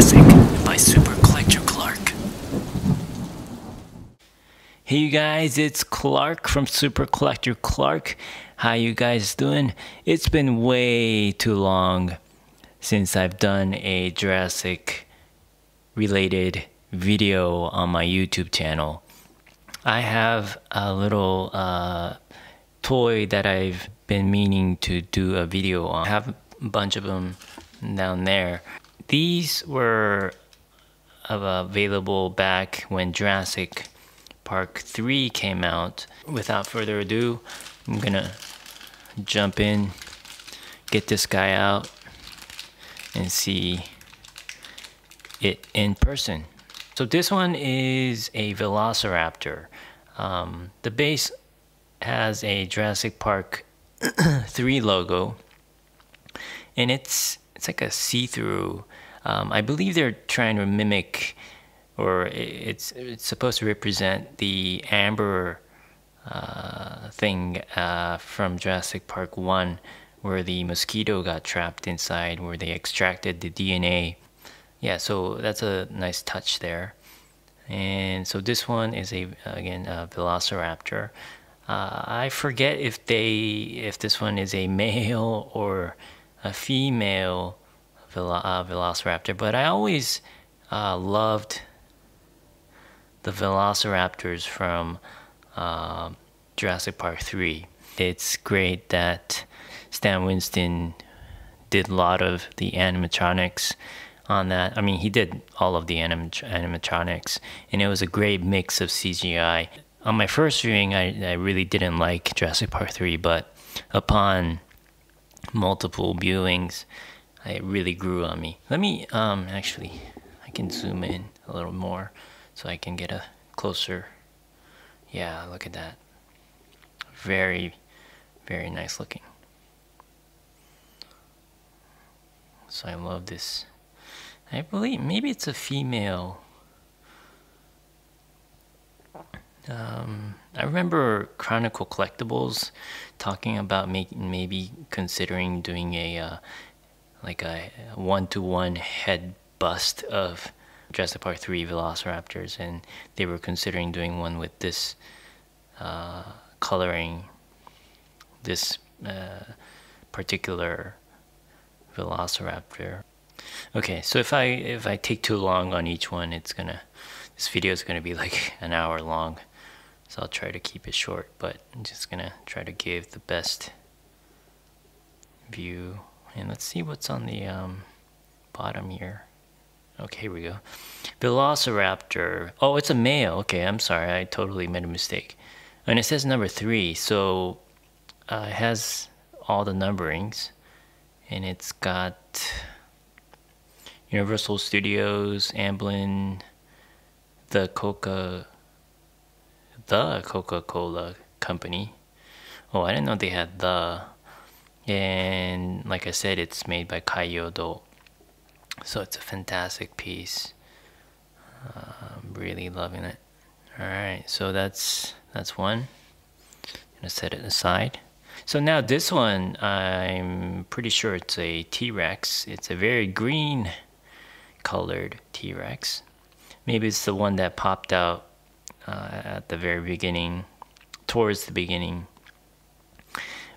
Jurassic by Super Collector Clark. Hey you guys, it's Clark from Super Collector Clark. How you guys doing? It's been way too long since I've done a Jurassic related video on my YouTube channel. I have a little uh, toy that I've been meaning to do a video on. I have a bunch of them down there. These were available back when Jurassic Park 3 came out. Without further ado, I'm gonna jump in, get this guy out, and see it in person. So this one is a Velociraptor. Um, the base has a Jurassic Park 3 logo, and it's it's like a see-through. Um, I believe they're trying to mimic, or it's it's supposed to represent the amber uh, thing uh, from Jurassic Park 1, where the mosquito got trapped inside, where they extracted the DNA. Yeah, so that's a nice touch there. And so this one is a again a Velociraptor. Uh, I forget if they if this one is a male or a female vel uh, velociraptor, but I always uh, loved the velociraptors from uh, Jurassic Park 3. It's great that Stan Winston did a lot of the animatronics on that. I mean, he did all of the anim animatronics, and it was a great mix of CGI. On my first viewing, I, I really didn't like Jurassic Park 3, but upon multiple viewings, it really grew on me. Let me um actually I can zoom in a little more so I can get a closer. Yeah, look at that. Very very nice looking. So I love this. I believe maybe it's a female Um, I remember Chronicle Collectibles talking about making maybe considering doing a uh, like a one-to-one head bust of Jurassic Park 3 Velociraptors, and they were considering doing one with this uh, coloring, this uh, particular Velociraptor. Okay, so if I if I take too long on each one, it's gonna this video is gonna be like an hour long. So I'll try to keep it short, but I'm just gonna try to give the best view. And let's see what's on the um, bottom here. Okay, here we go. Velociraptor. Oh, it's a male. Okay, I'm sorry. I totally made a mistake. And it says number three, so uh, it has all the numberings. And it's got Universal Studios, Amblin, the Coca the Coca-Cola company. Oh, I didn't know they had the. And like I said, it's made by Kaiyodo. So it's a fantastic piece. Uh, really loving it. All right, so that's that's one. I'm gonna set it aside. So now this one, I'm pretty sure it's a T-Rex. It's a very green colored T-Rex. Maybe it's the one that popped out uh, at the very beginning, towards the beginning,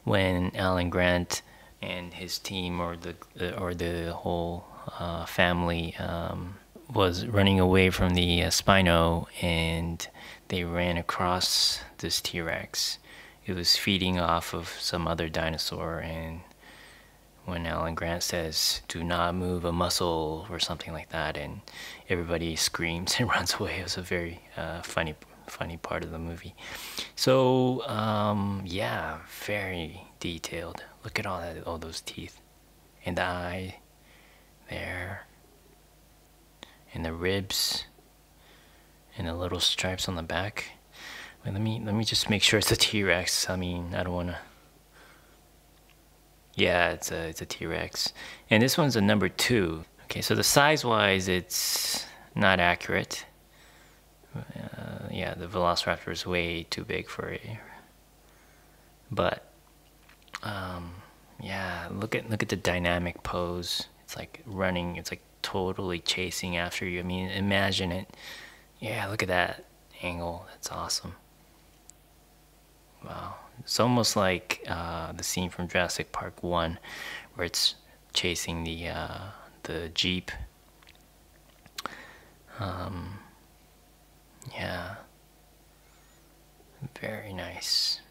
when Alan Grant and his team or the or the whole uh, family um, was running away from the uh, Spino and they ran across this T-Rex. It was feeding off of some other dinosaur and when Alan Grant says, do not move a muscle or something like that, and everybody screams and runs away. It was a very uh, funny, funny part of the movie. So, um, yeah, very detailed. Look at all that, all those teeth, and the eye there, and the ribs, and the little stripes on the back. Wait, let me let me just make sure it's a T-Rex. I mean, I don't want to yeah, it's a it's a T-Rex, and this one's a number two. Okay, so the size-wise, it's not accurate. Uh, yeah, the Velociraptor is way too big for it. But um, yeah, look at look at the dynamic pose. It's like running. It's like totally chasing after you. I mean, imagine it. Yeah, look at that angle. That's awesome. Wow. It's almost like uh, the scene from Jurassic Park 1 where it's chasing the, uh, the Jeep. Um, yeah. Very nice.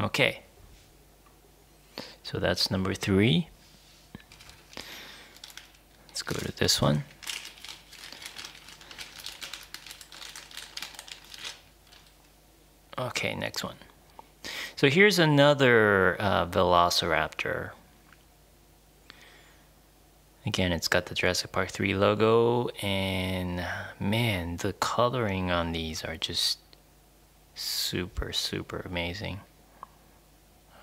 Okay. So that's number three. Let's go to this one. Okay, next one. So here's another uh, Velociraptor. Again, it's got the Jurassic Park 3 logo, and man, the coloring on these are just super, super amazing.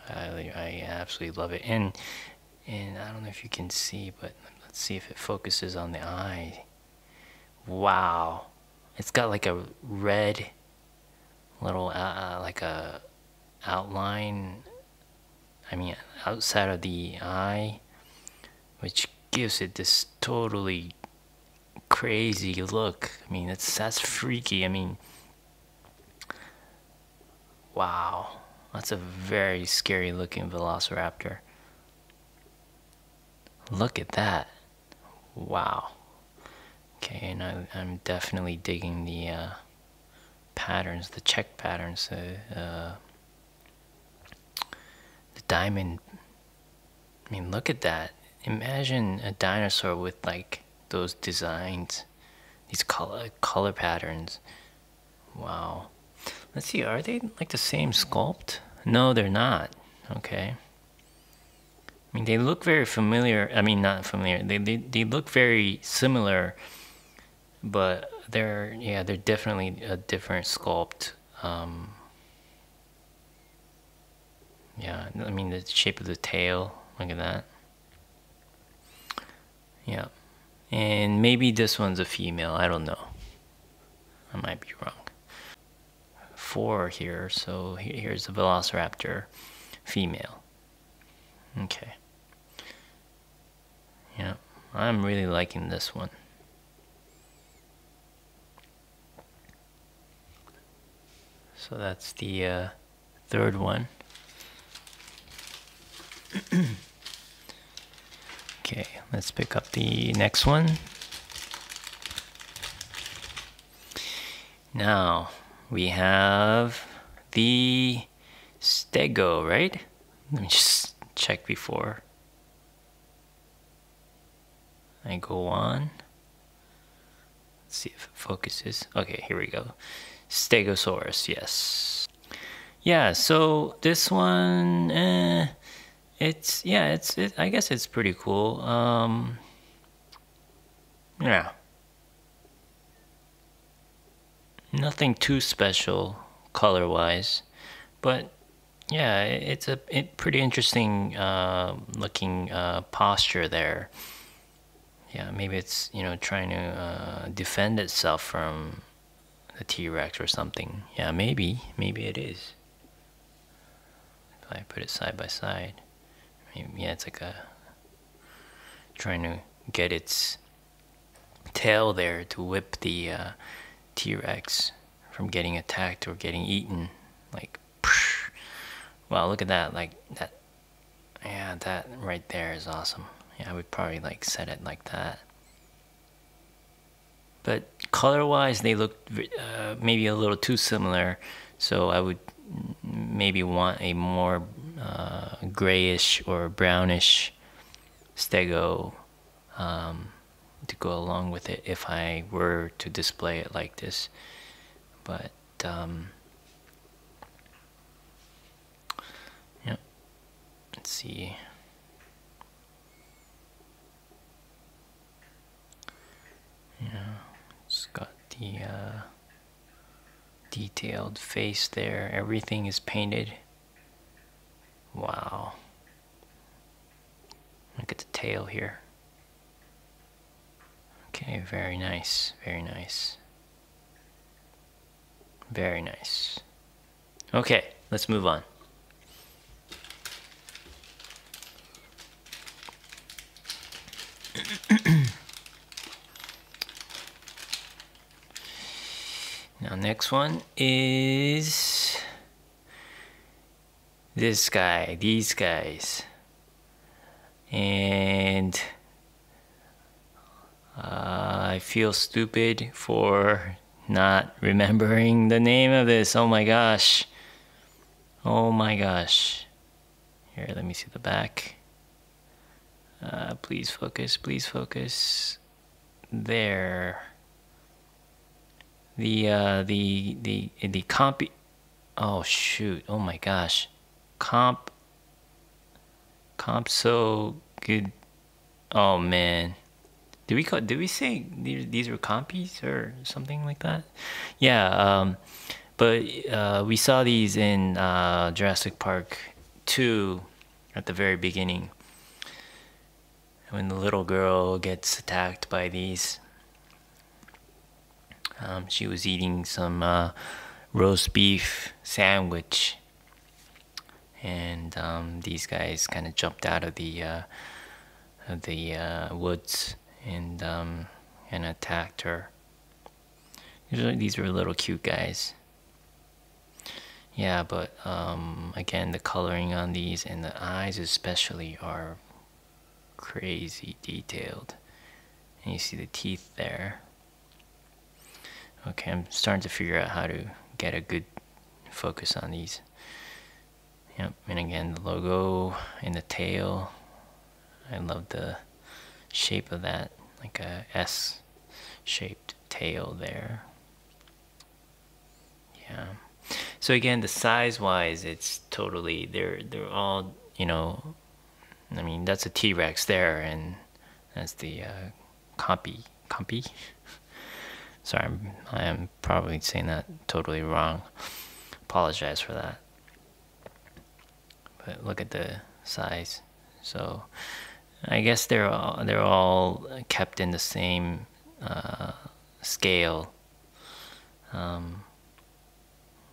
I, I absolutely love it. And, and I don't know if you can see, but let's see if it focuses on the eye. Wow. It's got like a red little, uh, uh like a outline, I mean, outside of the eye, which gives it this totally crazy look. I mean, it's that's freaky. I mean, wow, that's a very scary looking velociraptor. Look at that. Wow. Okay, and I, am definitely digging the uh, patterns, the check patterns, uh, uh, the diamond. I mean, look at that imagine a dinosaur with like those designs, these color color patterns. Wow. Let's see, are they like the same sculpt? No, they're not. Okay. I mean, they look very familiar. I mean, not familiar. They they, they look very similar, but they're yeah, they're definitely a different sculpt. Um, yeah, I mean the shape of the tail. Look at that. Yeah. And maybe this one's a female. I don't know. I might be wrong. Four here. So here's the Velociraptor female. Okay. Yeah. I'm really liking this one. So that's the uh, third one. Okay, let's pick up the next one. Now we have the Stego, right? Let me just check before I go on. Let's see if it focuses. Okay, here we go. Stegosaurus, yes. Yeah, so this one, eh, it's yeah, it's it, I guess it's pretty cool. Um, yeah, nothing too special color wise, but yeah, it's a it, pretty interesting uh, looking uh, posture there. Yeah, maybe it's you know trying to uh, defend itself from the T Rex or something. Yeah, maybe maybe it is. If I put it side by side yeah, it's like a trying to get its tail there to whip the uh, T-Rex from getting attacked or getting eaten. Like, psh. wow, look at that! Like that, yeah, that right there is awesome. Yeah, I would probably like set it like that. But color-wise, they look uh, maybe a little too similar, so I would maybe want a more uh, grayish or brownish stego um, to go along with it if I were to display it like this. But um, yeah, let's see. Yeah, it's got the uh, detailed face there. Everything is painted. Wow. Look at the tail here. Okay, very nice, very nice. Very nice. Okay, let's move on. now next one is this guy, these guys. And uh, I feel stupid for not remembering the name of this. Oh my gosh. Oh my gosh. Here, let me see the back. Uh, please focus, please focus. There. The, uh, the, the, the copy. Oh shoot, oh my gosh. Comp. Comp so good. Oh man. Did we call, did we say these, were compies or something like that? Yeah, um, but uh, we saw these in uh, Jurassic Park 2 at the very beginning when the little girl gets attacked by these. Um, she was eating some uh, roast beef sandwich, and um, these guys kind of jumped out of the uh, the uh, woods and um, and attacked her. These are, these are little cute guys. Yeah, but um, again, the coloring on these and the eyes especially are crazy detailed. And you see the teeth there. Okay, I'm starting to figure out how to get a good focus on these. Yep, and again, the logo and the tail. I love the shape of that, like a S shaped tail there. Yeah. So again, the size wise, it's totally they're they're all you know. I mean, that's a T Rex there, and that's the uh, compy compy. Sorry, I'm, I am probably saying that totally wrong. Apologize for that. But look at the size. So I guess they're all, they're all kept in the same uh, scale um,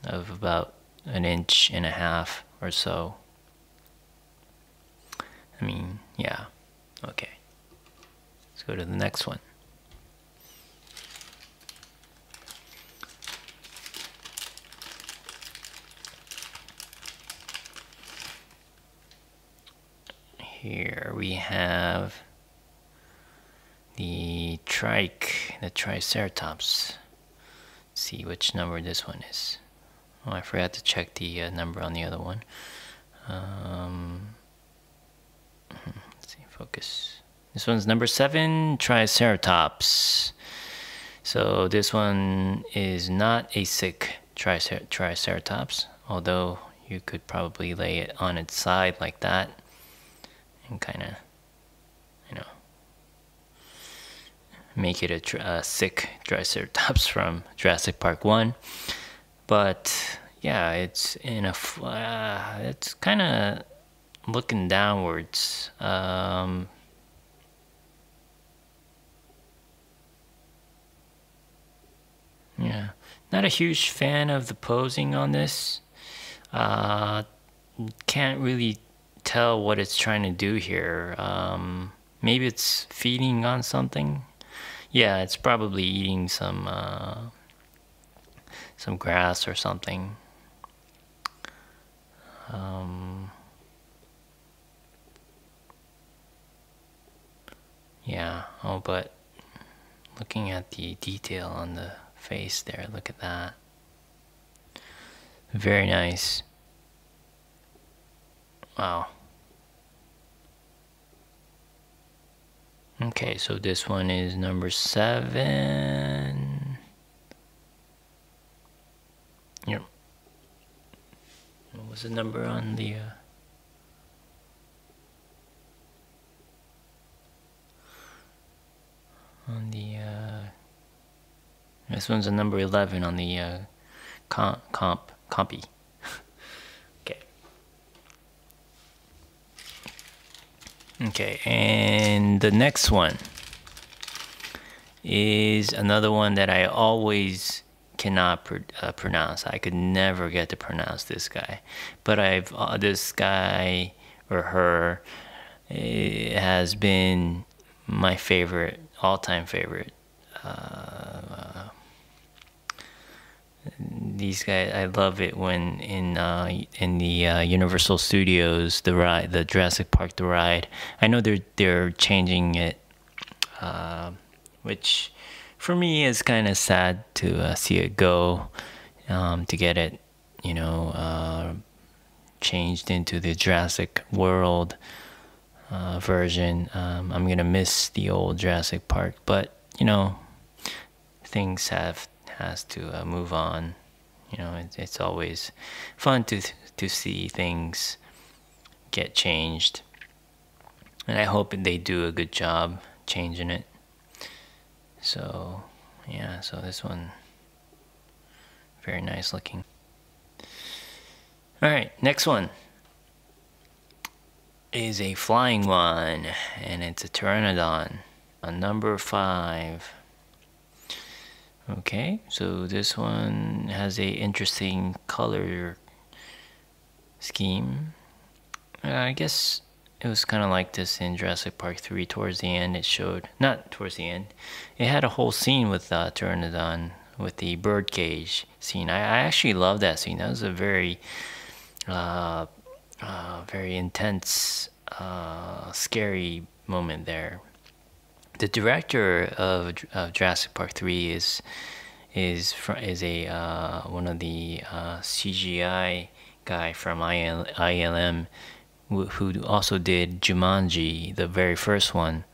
of about an inch and a half or so. I mean, yeah. Okay. Let's go to the next one. Here we have the trike, the Triceratops. Let's see which number this one is. Oh, I forgot to check the uh, number on the other one. Um, let's see, focus. This one's number seven, Triceratops. So this one is not a sick tricer Triceratops, although you could probably lay it on its side like that and kind of, you know, make it a, a sick Triceratops from Jurassic Park 1. But yeah, it's in a, uh, it's kind of looking downwards. Um, yeah, not a huge fan of the posing on this. Uh, can't really tell what it's trying to do here. Um, maybe it's feeding on something. Yeah, it's probably eating some uh, some grass or something. Um, yeah. Oh, but looking at the detail on the face there, look at that. Very nice. Wow. Okay, so this one is number seven. Yep. What was the number on the... Uh, on the... Uh, this one's a number 11 on the uh, comp, comp, compy. Okay, and the next one is another one that I always cannot pr uh, pronounce. I could never get to pronounce this guy, but I've uh, this guy or her has been my favorite, all-time favorite. Uh, these guys, I love it when in uh, in the uh, Universal Studios, the ride, the Jurassic Park, the ride. I know they're they're changing it, uh, which for me is kind of sad to uh, see it go, um, to get it, you know, uh, changed into the Jurassic World uh, version. Um, I'm gonna miss the old Jurassic Park, but you know, things have has to uh, move on. You know, it, it's always fun to to see things get changed, and I hope they do a good job changing it. So, yeah. So this one, very nice looking. All right, next one is a flying one, and it's a Pteranodon, a number five. Okay, so this one has a interesting color scheme. Uh, I guess it was kind of like this in Jurassic Park 3 towards the end it showed not towards the end it had a whole scene with uh, Pteranodon with the bird cage scene I, I actually love that scene that was a very uh, uh, very intense uh, scary moment there the director of, of Jurassic Park 3 is is is a uh, one of the uh, CGI guy from IL, ILM who also did Jumanji, the very first one,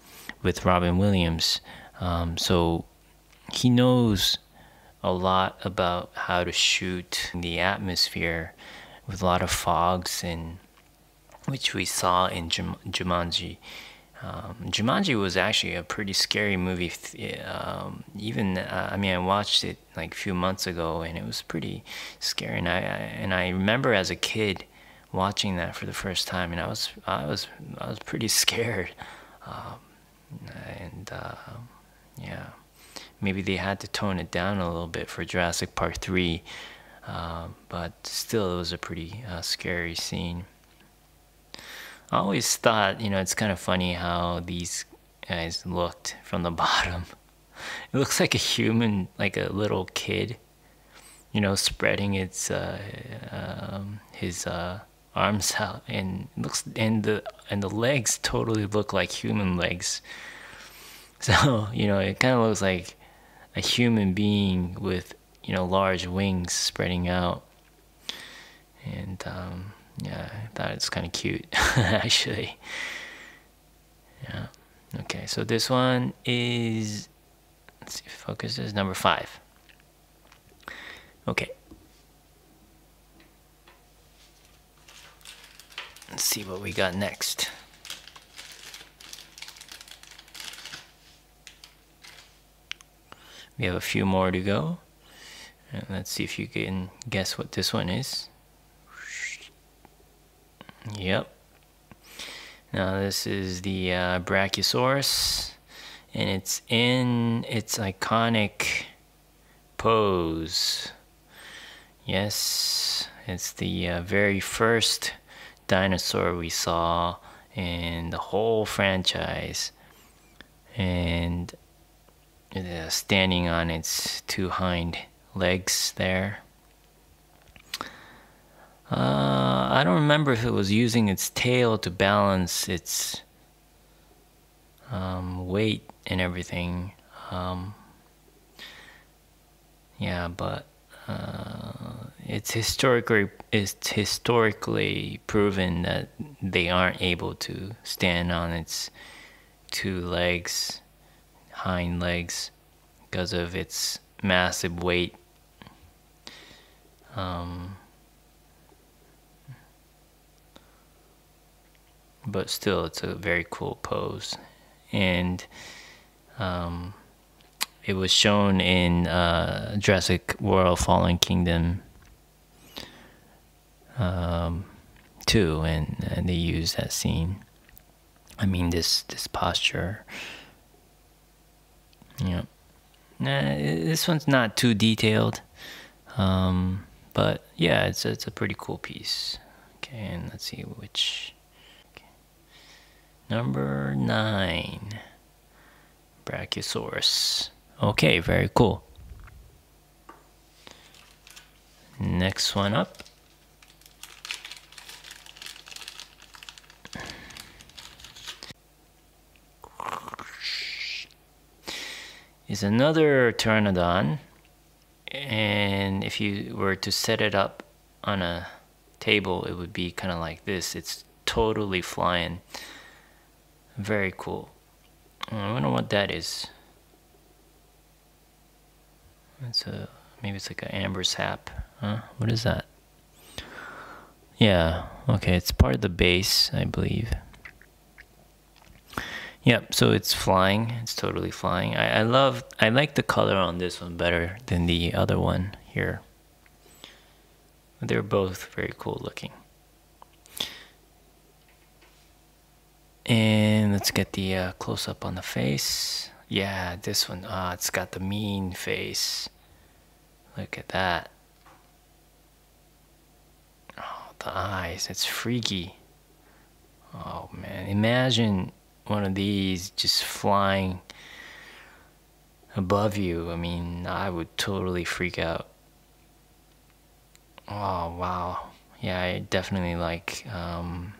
with Robin Williams. Um, so he knows a lot about how to shoot the atmosphere with a lot of fogs and which we saw in Jum Jumanji. Um, Jumanji was actually a pretty scary movie. Um, even uh, I mean, I watched it like a few months ago, and it was pretty scary. And I, I, and I remember as a kid watching that for the first time, and I was I was I was pretty scared. Um, and uh, yeah, maybe they had to tone it down a little bit for Jurassic Park three, uh, but still, it was a pretty uh, scary scene. I always thought, you know, it's kind of funny how these guys looked from the bottom. It looks like a human, like a little kid, you know, spreading its uh, um, his uh, arms out, and looks and the and the legs totally look like human legs. So you know, it kind of looks like a human being with you know large wings spreading out, and um, yeah, that's kind of cute actually. Yeah. Okay, so this one is let's see focus is number five. Okay. Let's see what we got next. We have a few more to go. And let's see if you can guess what this one is. Yep. Now this is the uh, Brachiosaurus, and it's in its iconic pose. Yes, it's the uh, very first dinosaur we saw in the whole franchise, and uh, standing on its two hind legs there. Uh, I don't remember if it was using its tail to balance its um, weight and everything. Um, yeah, but uh, it's historically it's historically proven that they aren't able to stand on its two legs, hind legs, because of its massive weight. Um, but still it's a very cool pose. And um, it was shown in uh, Jurassic World Fallen Kingdom um, too and, and they used that scene. I mean this this posture. Yeah. Nah, this one's not too detailed um, but yeah it's, it's a pretty cool piece. Okay and let's see which Number nine. Brachiosaurus. Okay, very cool. Next one up. Is another pteranodon, and if you were to set it up on a table, it would be kind of like this. It's totally flying. Very cool. Uh, I wonder what that is. It's a maybe it's like an amber sap. Huh? What is that? Yeah. Okay, it's part of the base, I believe. Yep. So it's flying. It's totally flying. I, I love. I like the color on this one better than the other one here. They're both very cool looking. And let's get the uh, close up on the face. Yeah, this one, ah, it's got the mean face. Look at that. Oh, the eyes, it's freaky. Oh man, imagine one of these just flying above you. I mean, I would totally freak out. Oh wow. Yeah, I definitely like um,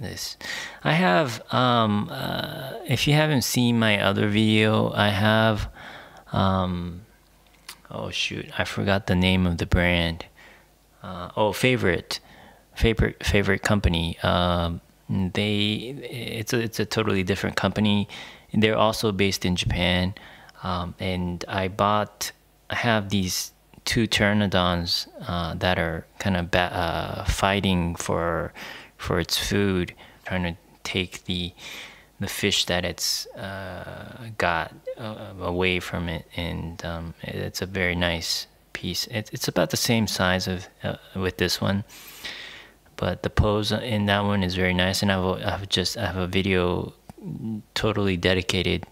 this. I have, um, uh, if you haven't seen my other video, I have, um, oh shoot, I forgot the name of the brand. Uh, oh, favorite, favorite, favorite company. Um, they, it's a, it's a totally different company. They're also based in Japan. Um, and I bought, I have these two pteranodons uh, that are kind of uh, fighting for for its food, trying to take the the fish that it's uh, got uh, away from it, and um, it's a very nice piece. It, it's about the same size of uh, with this one, but the pose in that one is very nice, and I've, I've just I have a video totally dedicated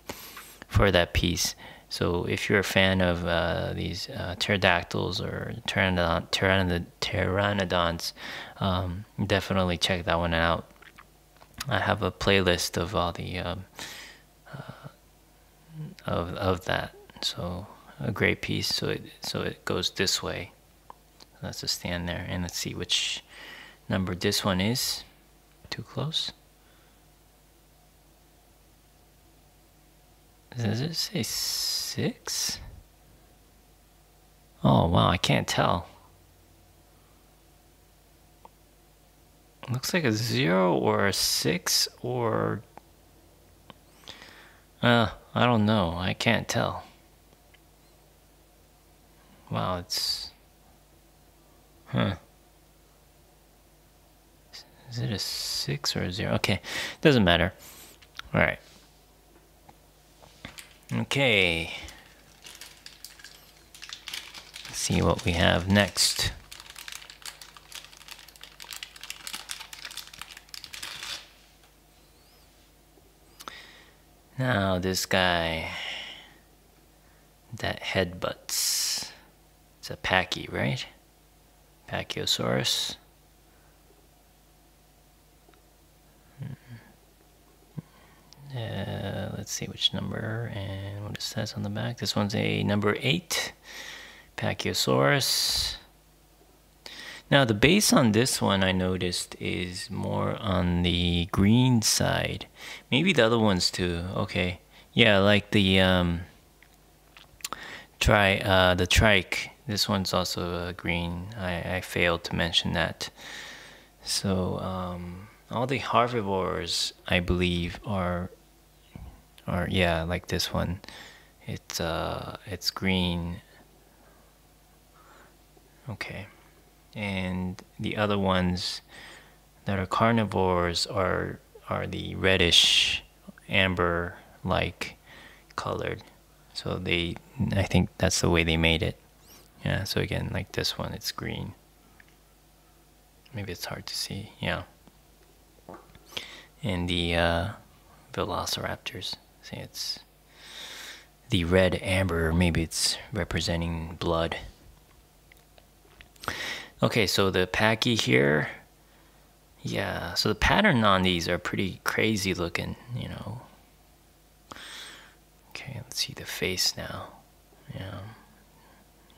for that piece. So if you're a fan of uh, these uh, pterodactyls or pteranodon, pteranodon, pteranodons, um, definitely check that one out. I have a playlist of all the um, uh, of of that. So a great piece. So it so it goes this way. Let's just stand there and let's see which number this one is. Too close. Does it say six? Oh wow, I can't tell. Looks like a zero or a six or uh, I don't know. I can't tell. Wow, it's huh. Is it a six or a zero? Okay, doesn't matter. All right. Okay. Let's see what we have next. Now this guy that headbutts. It's a Pachy, right? Pachyosaurus. Uh, let's see which number and what it says on the back. This one's a number 8, Pachyosaurus. Now the base on this one I noticed is more on the green side. Maybe the other ones too. Okay. Yeah, like the um try uh the trike. This one's also uh, green. I, I failed to mention that. So um all the herbivores I believe are or yeah, like this one. It's uh it's green. Okay. And the other ones that are carnivores are are the reddish amber like colored. So they I think that's the way they made it. Yeah, so again like this one it's green. Maybe it's hard to see. Yeah. And the uh, velociraptors. See, it's the red amber, maybe it's representing blood. Okay, so the Pachy here, yeah, so the pattern on these are pretty crazy looking, you know. Okay, let's see the face now. Yeah.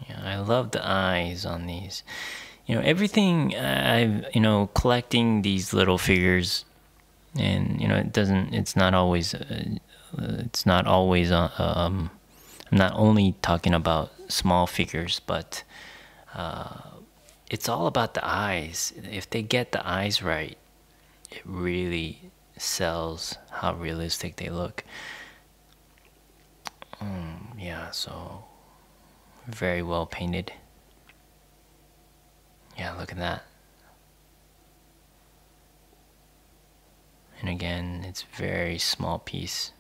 Yeah, I love the eyes on these. You know, everything I've, you know, collecting these little figures and you know, it doesn't it's not always uh, it's not always uh, um I'm not only talking about small figures, but uh, it's all about the eyes. If they get the eyes right, it really sells how realistic they look. Um, yeah, so very well painted. Yeah, look at that. And again, it's very small piece.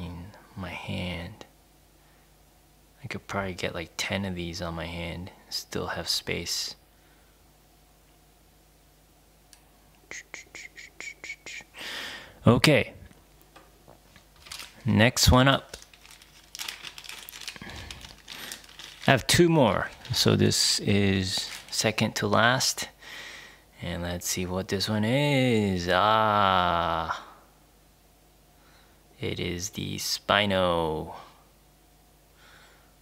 I mean, my hand. I could probably get like 10 of these on my hand, still have space. Okay. Next one up. I have two more. So this is second to last. And let's see what this one is. Ah. It is the Spino.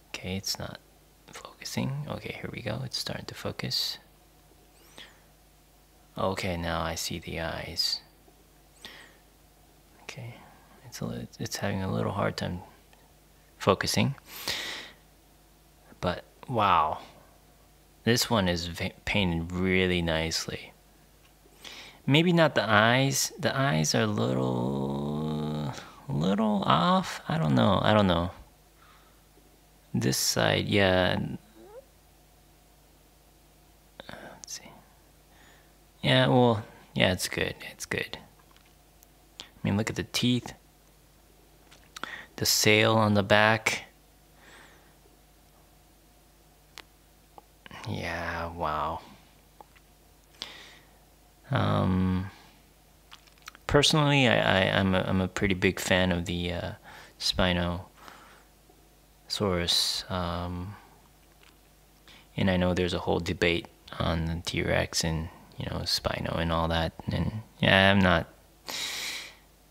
Okay, it's not focusing. Okay, here we go. It's starting to focus. Okay, now I see the eyes. Okay, it's a, it's having a little hard time focusing. But wow, this one is painted really nicely. Maybe not the eyes. The eyes are a little, little off. I don't know. I don't know. This side, yeah. Let's see. Yeah, well, yeah, it's good. It's good. I mean, look at the teeth. The sail on the back. Yeah, wow. Um, personally, I, I, am a, I'm a pretty big fan of the uh, Spinosaurus. Um, and I know there's a whole debate on the T-Rex and, you know, Spino and all that. And yeah, I'm not,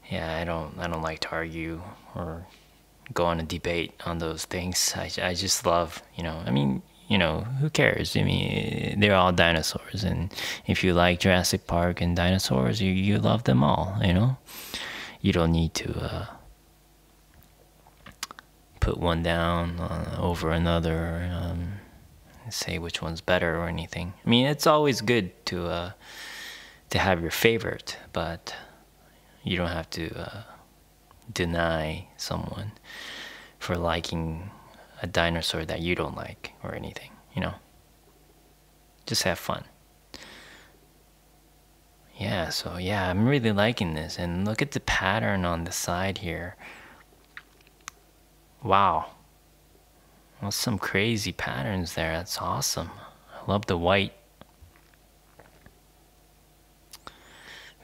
yeah, I don't, I don't like to argue or go on a debate on those things. I, I just love, you know, I mean, you know, who cares? I mean, they're all dinosaurs, and if you like Jurassic Park and dinosaurs, you you love them all. You know, you don't need to uh, put one down uh, over another, um, say which one's better or anything. I mean, it's always good to uh, to have your favorite, but you don't have to uh, deny someone for liking a dinosaur that you don't like or anything, you know? Just have fun. Yeah, so yeah, I'm really liking this. And look at the pattern on the side here. Wow. Well, some crazy patterns there. That's awesome. I love the white.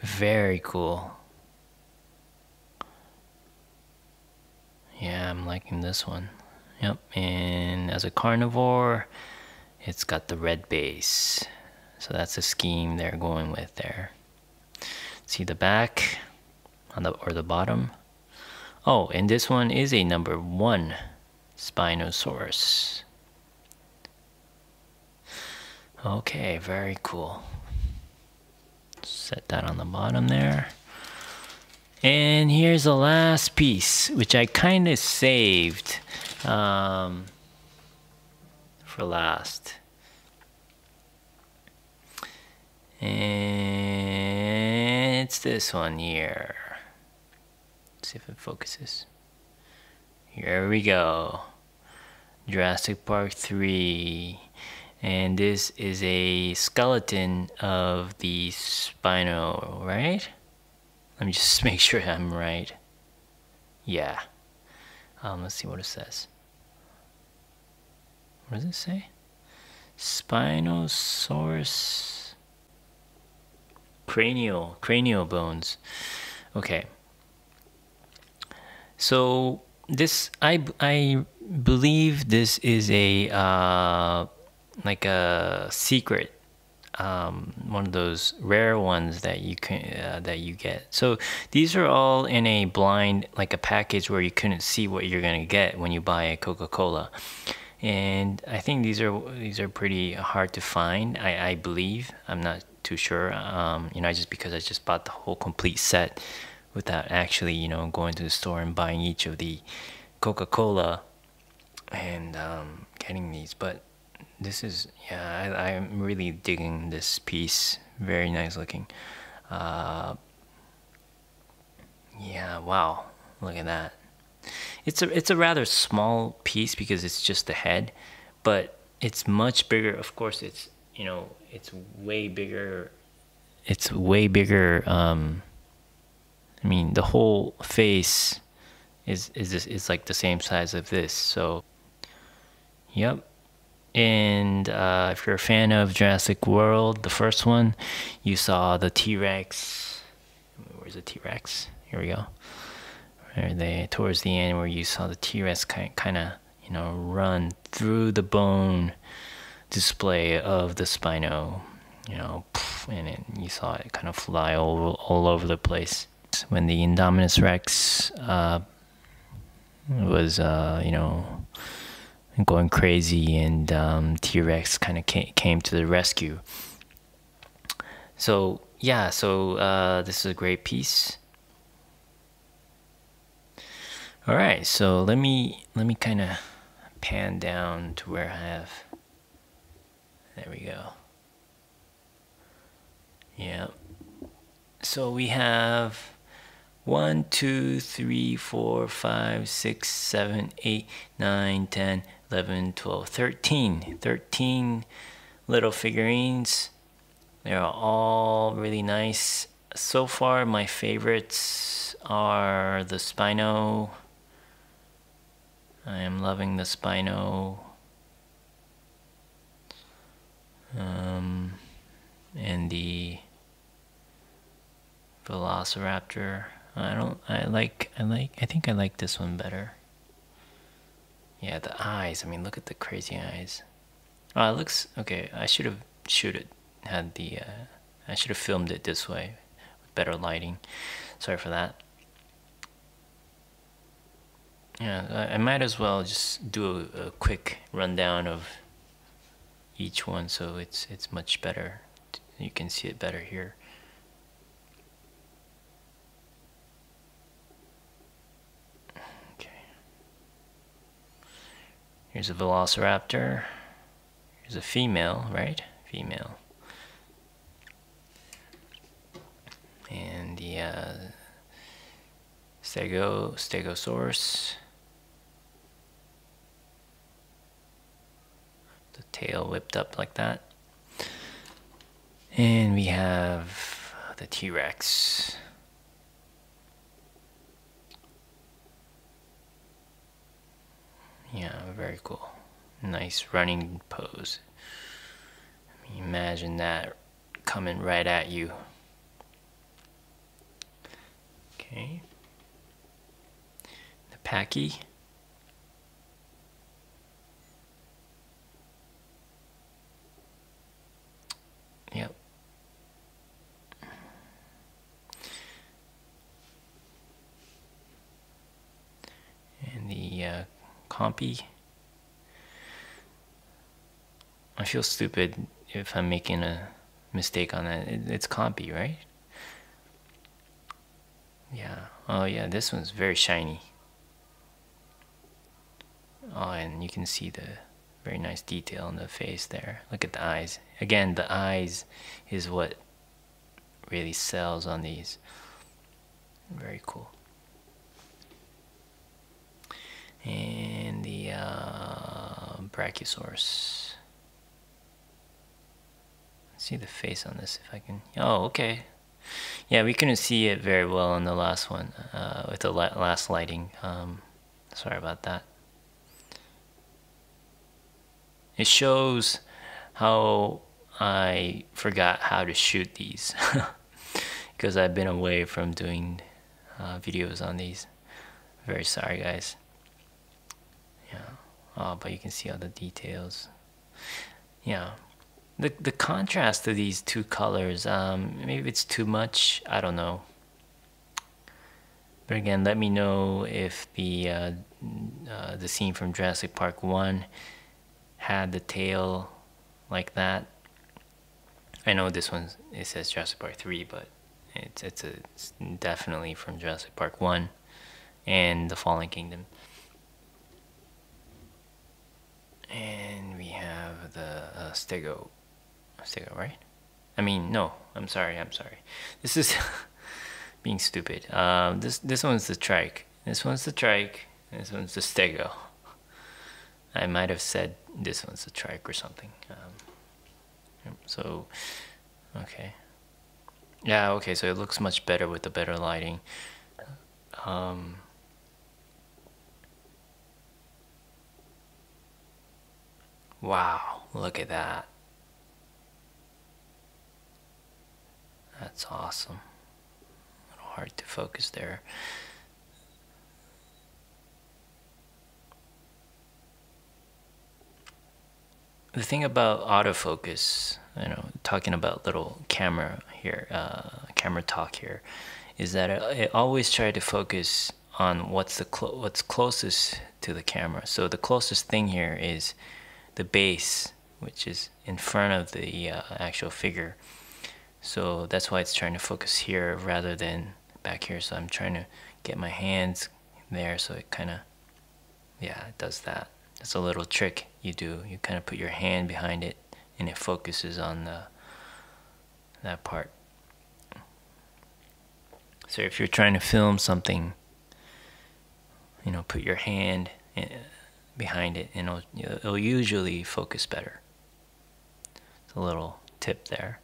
Very cool. Yeah, I'm liking this one. Yep, and as a carnivore, it's got the red base. So that's the scheme they're going with there. See the back on the or the bottom. Oh, and this one is a number one Spinosaurus. Okay, very cool. Set that on the bottom there. And here's the last piece, which I kind of saved um, for last. And it's this one here. Let's see if it focuses. Here we go. Jurassic Park 3. And this is a skeleton of the Spino, right? Let me just make sure I'm right. Yeah. Um, let's see what it says. What does it say? Spinosaurus cranial cranial bones. Okay. So this I I believe this is a uh, like a secret um, one of those rare ones that you can uh, that you get. So these are all in a blind like a package where you couldn't see what you're gonna get when you buy a Coca-Cola. And I think these are these are pretty hard to find. I, I believe I'm not too sure. Um, you know, just because I just bought the whole complete set without actually you know going to the store and buying each of the Coca-Cola and um, getting these, but this is yeah I, am really digging this piece very nice looking uh, yeah wow look at that it's a it's a rather small piece because it's just the head but it's much bigger of course it's you know it's way bigger it's way bigger um, I mean the whole face is is is like the same size of this so yep and uh, if you're a fan of Jurassic World, the first one, you saw the T Rex. Where's the T Rex? Here we go. Where they towards the end, where you saw the T Rex kind of you know run through the bone display of the Spino, you know, and it, you saw it kind of fly all all over the place. When the Indominus Rex uh, was, uh, you know going crazy, and um, T Rex kind of came, came to the rescue. So yeah, so uh, this is a great piece. All right, so let me let me kind of pan down to where I have. There we go. Yeah. So we have one, two, three, four, five, six, seven, eight, nine, ten, 11, 12, 13. 13 little figurines. They're all really nice. So far, my favorites are the Spino. I am loving the Spino. Um, and the Velociraptor. I don't. I like. I like. I think I like this one better. Yeah, the eyes. I mean, look at the crazy eyes. Oh, it looks okay. I should have shoot it. Had the uh, I should have filmed it this way with better lighting. Sorry for that. Yeah, I might as well just do a, a quick rundown of each one, so it's it's much better. You can see it better here. Here's a velociraptor. Here's a female, right? Female. And the uh, stego, stegosaurus. The tail whipped up like that. And we have the T-Rex. Yeah, very cool. Nice running pose. Imagine that coming right at you. Okay. The Packy. Yep. And the Compy. I feel stupid if I'm making a mistake on that. It, it's Compy, right? Yeah. Oh yeah, this one's very shiny. Oh, and you can see the very nice detail in the face there. Look at the eyes. Again, the eyes is what really sells on these. Very cool. And the uh, Brachiosaurus. Let's see the face on this if I can. Oh, okay. Yeah, we couldn't see it very well on the last one uh, with the last lighting. Um, sorry about that. It shows how I forgot how to shoot these because I've been away from doing uh, videos on these. Very sorry, guys oh, but you can see all the details. Yeah. The the contrast of these two colors um, maybe it's too much I don't know. But again let me know if the uh, uh, the scene from Jurassic Park 1 had the tail like that. I know this one it says Jurassic Park 3 but it's it's, a, it's definitely from Jurassic Park 1 and the Fallen Kingdom and we have the uh, Stego Stego right? I mean no I'm sorry I'm sorry. This is being stupid. Um, this this one's the trike. This one's the trike. This one's the Stego. I might have said this one's the trike or something. Um, so okay. Yeah okay so it looks much better with the better lighting. Um, Wow, look at that. That's awesome. A little hard to focus there. The thing about autofocus, you know, talking about little camera here, uh, camera talk here, is that it, it always try to focus on what's the clo what's closest to the camera. So the closest thing here is the base, which is in front of the uh, actual figure. So that's why it's trying to focus here rather than back here. So I'm trying to get my hands there so it kind of, yeah, it does that. It's a little trick you do. You kind of put your hand behind it and it focuses on the that part. So if you're trying to film something, you know, put your hand behind it and it'll, it'll usually focus better. It's a little tip there.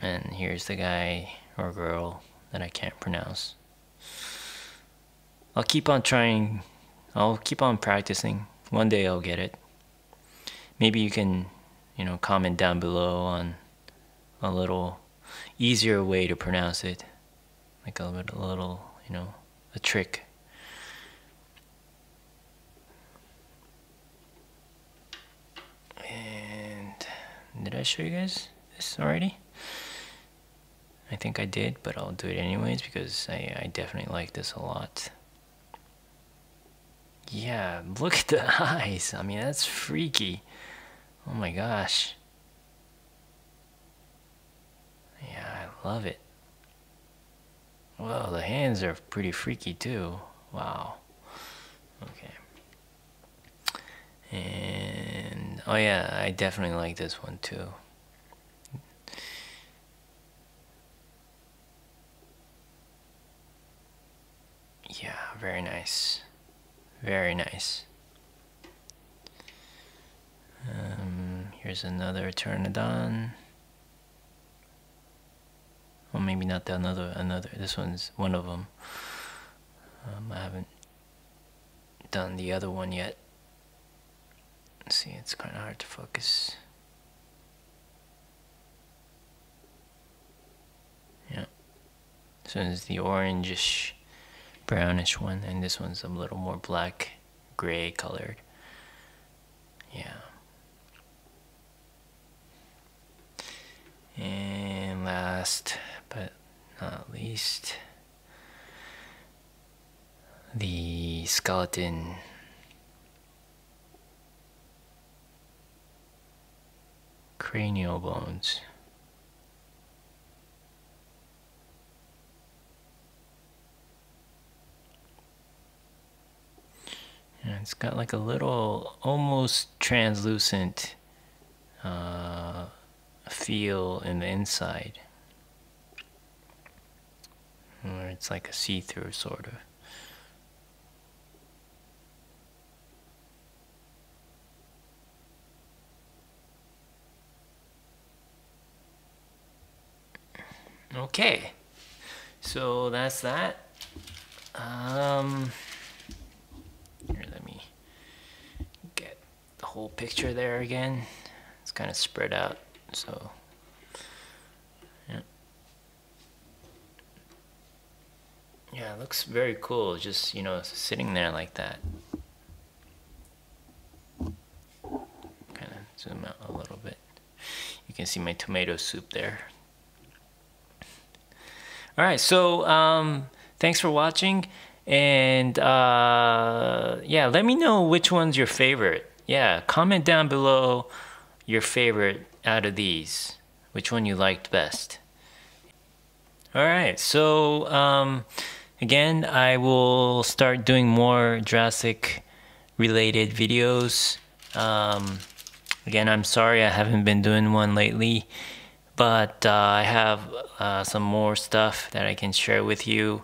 And here's the guy or girl that I can't pronounce. I'll keep on trying. I'll keep on practicing. One day I'll get it. Maybe you can, you know, comment down below on a little easier way to pronounce it. Like a little, a little you know, a trick Did I show you guys this already? I think I did, but I'll do it anyways because I, I definitely like this a lot. Yeah, look at the eyes. I mean, that's freaky. Oh my gosh. Yeah, I love it. Well, the hands are pretty freaky too. Wow. Okay. And oh yeah, I definitely like this one too. Yeah, very nice. Very nice. Um, here's another Pteranodon. Well, maybe not the another another. This one's one of them. Um, I haven't done the other one yet. See, it's kind of hard to focus. Yeah. This one's the orangish, brownish one, and this one's a little more black, gray colored. Yeah. And last but not least, the skeleton cranial bones. And it's got like a little almost translucent uh, feel in the inside. Where it's like a see-through sort of. Okay, so that's that. Um, here, let me get the whole picture there again. It's kind of spread out, so yeah. Yeah, it looks very cool, just, you know, sitting there like that. Kind of zoom out a little bit. You can see my tomato soup there. All right, so um, thanks for watching. And uh, yeah, let me know which one's your favorite. Yeah, comment down below your favorite out of these. Which one you liked best. All right, so um, again, I will start doing more Jurassic related videos. Um, again, I'm sorry I haven't been doing one lately but uh, I have uh, some more stuff that I can share with you.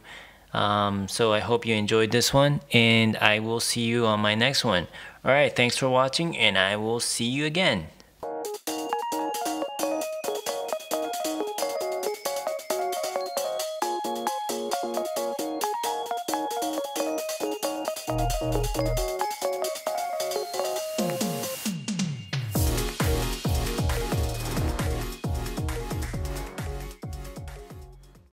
Um, so I hope you enjoyed this one, and I will see you on my next one. All right, thanks for watching, and I will see you again.